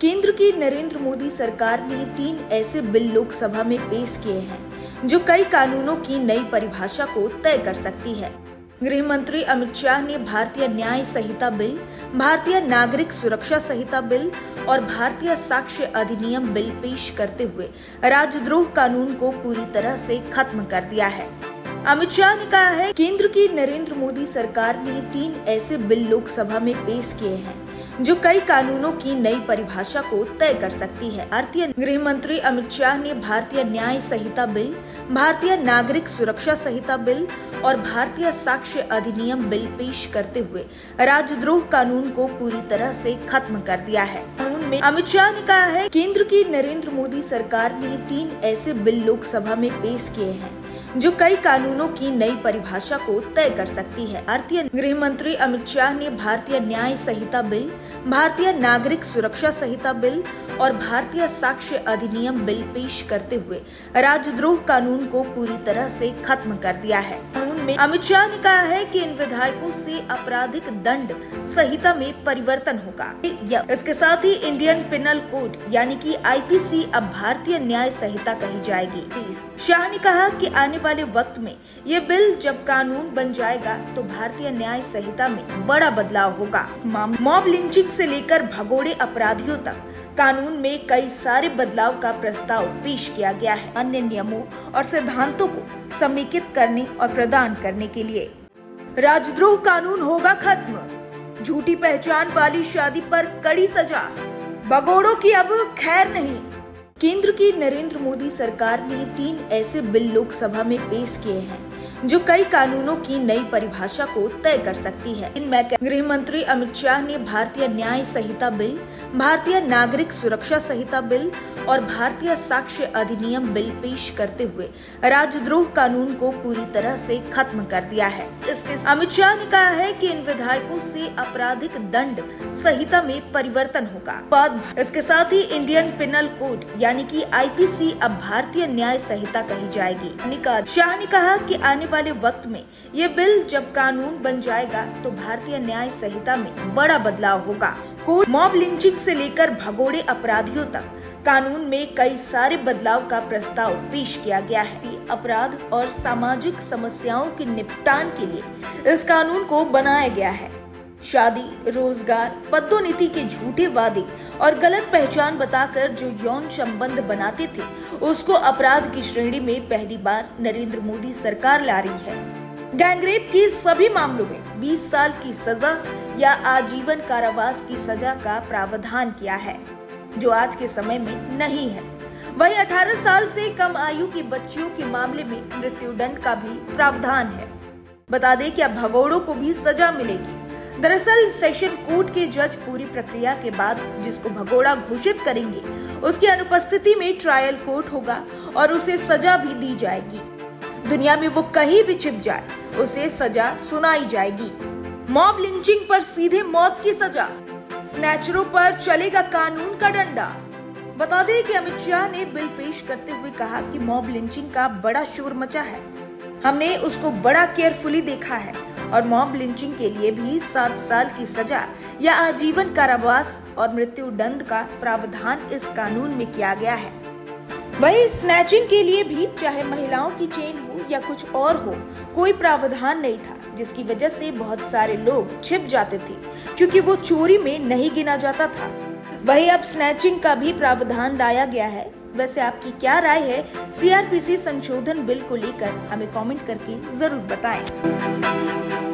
केंद्र की नरेंद्र मोदी सरकार ने तीन ऐसे बिल लोकसभा में पेश किए हैं, जो कई कानूनों की नई परिभाषा को तय कर सकती है। गृह मंत्री अमित शाह ने भारतीय न्याय संहिता बिल, भारतीय नागरिक सुरक्षा संहिता बिल और भारतीय साक्ष्य अधिनियम बिल पेश करते हुए राजद्रोह कानून को पूरी तरह से खत्म कर दिया है। अमित शाह ने कहा है, केंद्र की नरेंद्र मोदी सरकार ने तीन ऐसे बिल लोकसभा में पेश किए हैं जो कई कानूनों की नई परिभाषा को तय कर सकती है। भारतीय गृह मंत्री अमित शाह ने भारतीय न्याय संहिता बिल, भारतीय नागरिक सुरक्षा संहिता बिल और भारतीय साक्ष्य अधिनियम बिल पेश करते हुए राजद्रोह कानून को पूरी तरह से खत्म कर दिया है। कानून में अमित शाह ने कहा है, केंद्र की नरेंद्र मोदी सरकार ने तीन ऐसे बिल लोकसभा में पेश किए हैं। जो कई कानूनों की नई परिभाषा को तय कर सकती है। भारतीय गृह मंत्री अमित शाह ने भारतीय न्याय संहिता बिल, भारतीय नागरिक सुरक्षा संहिता बिल और भारतीय साक्ष्य अधिनियम बिल पेश करते हुए राजद्रोह कानून को पूरी तरह से खत्म कर दिया है। कानून में अमित शाह ने कहा है कि इन विधायकों से आपराधिक दंड संहिता में परिवर्तन होगा। इसके साथ ही इंडियन पिनल कोड, यानी कि आईपीसी, अब भारतीय न्याय संहिता कही जाएगी। शाह ने कहा कि आने वाले वक्त में ये बिल जब कानून बन जाएगा तो भारतीय न्याय संहिता में बड़ा बदलाव होगा। मॉब लिंचिंग से लेकर भगोड़े अपराधियों तक कानून में कई सारे बदलाव का प्रस्ताव पेश किया गया है, अन्य नियमों और सिद्धांतों को समेकित करने और प्रदान करने के लिए। राजद्रोह कानून होगा खत्म। झूठी पहचान वाली शादी पर कड़ी सजा। भगोड़ों की अब खैर नहीं। केंद्र की नरेंद्र मोदी सरकार ने तीन ऐसे बिल लोकसभा में पेश किए हैं। जो कई कानूनों की नई परिभाषा को तय कर सकती है। इनमें गृह मंत्री अमित शाह ने भारतीय न्याय संहिता बिल, भारतीय नागरिक सुरक्षा संहिता बिल और भारतीय साक्ष्य अधिनियम बिल पेश करते हुए राजद्रोह कानून को पूरी तरह से खत्म कर दिया है। इसके अमित शाह ने कहा है कि इन विधायकों से आपराधिक दंड संहिता में परिवर्तन होगा। बाद इसके साथ ही इंडियन पिनल कोड, यानी कि आईपीसी अब भारतीय न्याय संहिता कही जाएगी। शाह ने कहा कि आने वाले वक्त में ये बिल जब कानून बन जाएगा तो भारतीय न्याय संहिता में बड़ा बदलाव होगा। कोर्ट मॉब लिंचिंग से लेकर भगोड़े अपराधियों तक, कानून में कई सारे बदलाव का प्रस्ताव पेश किया गया है। अपराध और सामाजिक समस्याओं के निपटान के लिए इस कानून को बनाया गया है। शादी, रोज़गार, पदोन्नति के झूठे वादे और गलत पहचान बताकर जो यौन संबंध बनाते थे, उसको अपराध की श्रेणी में पहली बार नरेंद्र मोदी सरकार ला रही है। गैंगरेप के सभी मामलों में 20 साल की सजा या आजीवन कारावास की सजा का प्रावधान किया है, जो आज के समय में नहीं है। वही 18 साल से कम आयु की बच्चियों के मामले में मृत्यु दंड का भी प्रावधान है। बता दें कि अब भगोड़ों को भी सजा मिलेगी। दरअसल सेशन कोर्ट के जज पूरी प्रक्रिया के बाद जिसको भगोड़ा घोषित करेंगे, उसकी अनुपस्थिति में ट्रायल कोर्ट होगा और उसे सजा भी दी जाएगी। दुनिया में वो कहीं भी छिप जाए, उसे सजा सुनाई जाएगी। मॉब लिंचिंग पर सीधे मौत की सजा। स्नैचरों पर चलेगा कानून का डंडा। बता दें कि अमित शाह ने बिल पेश करते हुए कहा कि मॉब लिंचिंग का बड़ा शोर मचा है। हमने उसको बड़ा केयरफुली देखा है। और मॉब लिंचिंग के लिए भी सात साल की सजा या आजीवन कारावास और मृत्यु दंड का प्रावधान इस कानून में किया गया है। वही स्नैचिंग के लिए भी चाहे महिलाओं की चेन हो या कुछ और हो, कोई प्रावधान नहीं था, जिसकी वजह से बहुत सारे लोग छिप जाते थे, क्योंकि वो चोरी में नहीं गिना जाता था। वही अब स्नैचिंग का भी प्रावधान लाया गया है वैसे आपकी क्या राय है सीआरपीसी संशोधन बिल को लेकर हमें कमेंट करके ज़रूर बताएँ।